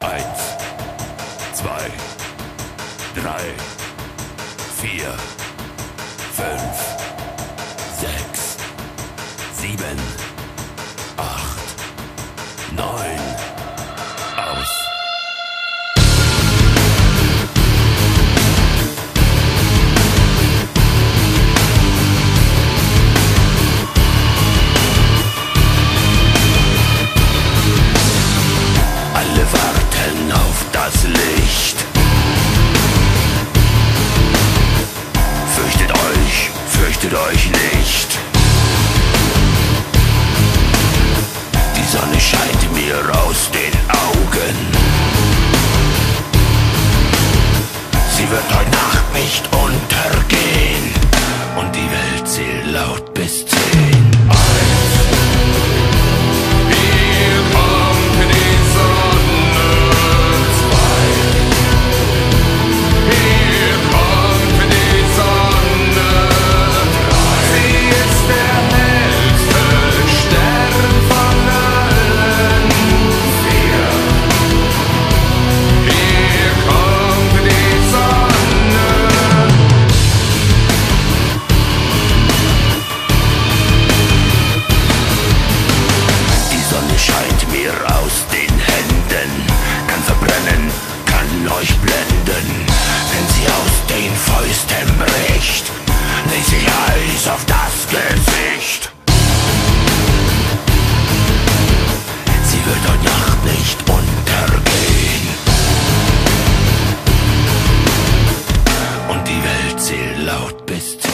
Eins, zwei, drei, vier, fünf, sechs, sieben, acht, neun. fürchtet euch nicht. Die Sonne scheint mir aus den Augen. Sie wird heute Nacht nicht unten. blenden, wenn sie aus den Fäusten bricht. Nicht sie Eis auf das Gesicht. Sie wird heute Nacht nicht untergehen. Und die Welt zählt laut bis zu.